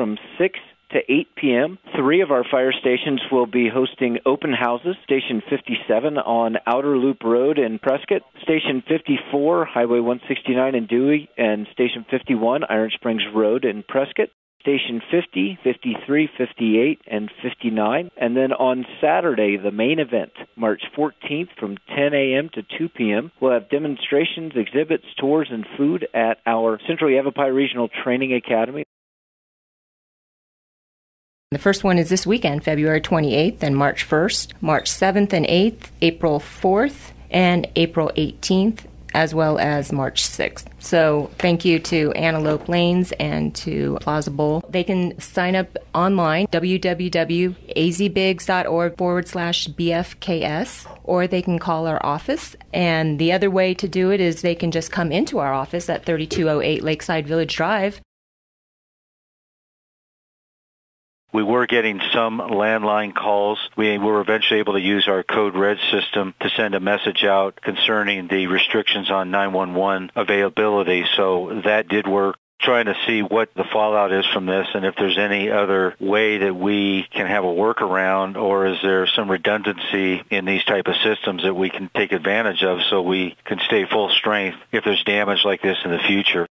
from 6 to 8 p.m. Three of our fire stations will be hosting open houses. Station 57 on Outer Loop Road in Prescott, Station 54, Highway 169 in Dewey, and Station 51, Iron Springs Road in Prescott. Station 50, 53, 58, and 59. And then on Saturday, the main event, March 14th from 10 a.m. to 2 p.m., we'll have demonstrations, exhibits, tours, and food at our Central Yavapai Regional Training Academy. The first one is this weekend, February 28th and March 1st, March 7th and 8th, April 4th, and April 18th, as well as March 6th. So thank you to Antelope Lanes and to Plausible. They can sign up online, www.azbigs.org forward slash BFKS, or they can call our office. And the other way to do it is they can just come into our office at 3208 Lakeside Village Drive We were getting some landline calls. We were eventually able to use our code red system to send a message out concerning the restrictions on 911 availability. So that did work trying to see what the fallout is from this and if there's any other way that we can have a workaround or is there some redundancy in these type of systems that we can take advantage of so we can stay full strength if there's damage like this in the future.